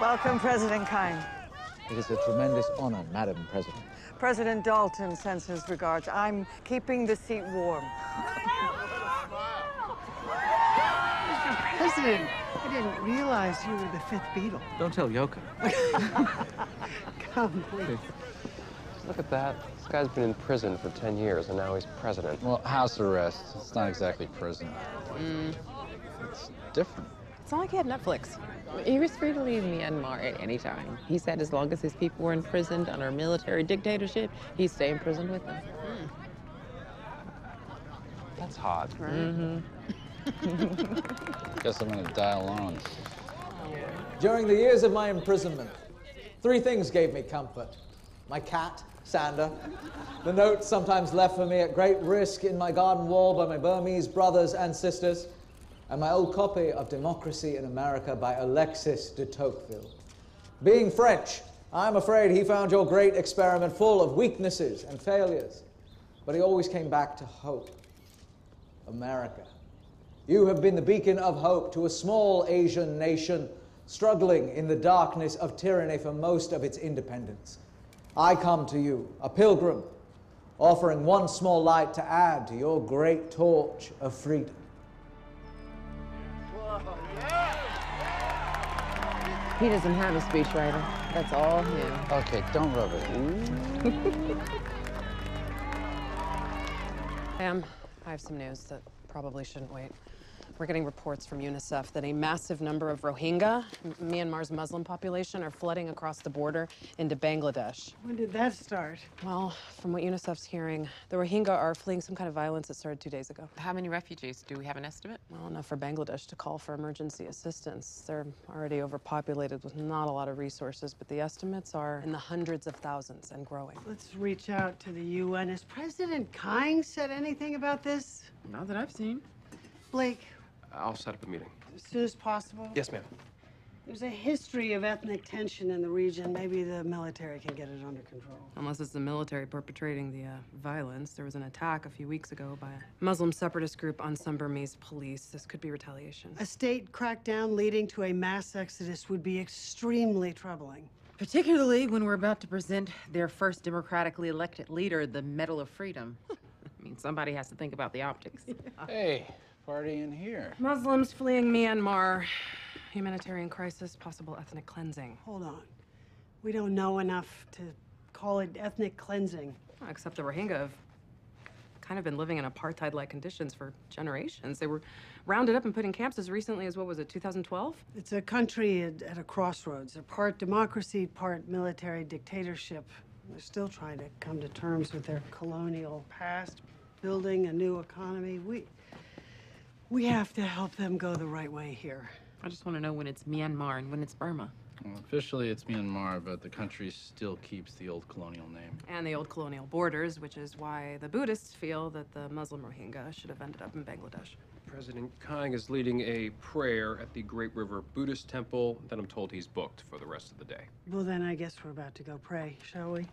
Welcome, President Kine. It is a tremendous honor, Madam President. President Dalton sends his regards. I'm keeping the seat warm. Mr. President, I didn't realize you were the fifth Beatle. Don't tell Yoko. Come, please. Look at that. This guy's been in prison for 10 years, and now he's president. Well, house arrest. It's not exactly prison. It's different. It's not like he had Netflix. He was free to leave Myanmar at any time. He said as long as his people were imprisoned under a military dictatorship, he'd stay imprisoned with them. That's hot. Right? Mm-hmm. Guess I'm gonna die alone. During the years of my imprisonment, three things gave me comfort my cat, Sander, the notes sometimes left for me at great risk in my garden wall by my Burmese brothers and sisters, and my old copy of Democracy in America by Alexis de Tocqueville. Being French, I'm afraid he found your great experiment full of weaknesses and failures, but he always came back to hope. America. You have been the beacon of hope to a small Asian nation struggling in the darkness of tyranny for most of its independence. I come to you, a pilgrim, offering one small light to add to your great torch of freedom. He doesn't have a speechwriter. That's all him. Okay, don't rub it in. Pam, I have some news that probably shouldn't wait. We're getting reports from UNICEF that a massive number of Rohingya, M- Myanmar's Muslim population, are flooding across the border into Bangladesh. When did that start? Well, from what UNICEF's hearing, the Rohingya are fleeing some kind of violence that started two days ago. How many refugees? Do we have an estimate? Well, enough for Bangladesh to call for emergency assistance. They're already overpopulated with not a lot of resources, but the estimates are in the hundreds of thousands and growing. Let's reach out to the UN. Has President Kyng said anything about this? Not that I've seen. Blake, I'll set up a meeting. as soon as possible. Yes, ma'am. There's a history of ethnic tension in the region. Maybe the military can get it under control. Unless it's the military perpetrating the uh, violence. There was an attack a few weeks ago by a Muslim separatist group on some Burmese police. This could be retaliation. A state crackdown leading to a mass exodus would be extremely troubling. Particularly when we're about to present their first democratically elected leader the Medal of Freedom. I mean, somebody has to think about the optics. Hey, party in here. Muslims fleeing Myanmar, humanitarian crisis, possible ethnic cleansing. Hold on. We don't know enough to call it ethnic cleansing. Except the Rohingya have kind of been living in apartheid like conditions for generations. They were rounded up and put in camps as recently as what was it, 2012? It's a country at, at a crossroads. They're part democracy, part military dictatorship. They're still trying to come to terms with their colonial past, building a new economy. We, we have to help them go the right way here. I just want to know when it's Myanmar and when it's Burma. Well, officially, it's Myanmar, but the country still keeps the old colonial name. And the old colonial borders, which is why the Buddhists feel that the Muslim Rohingya should have ended up in Bangladesh. President Kang is leading a prayer at the Great River Buddhist Temple. Then I'm told he's booked for the rest of the day. Well, then I guess we're about to go pray, shall we?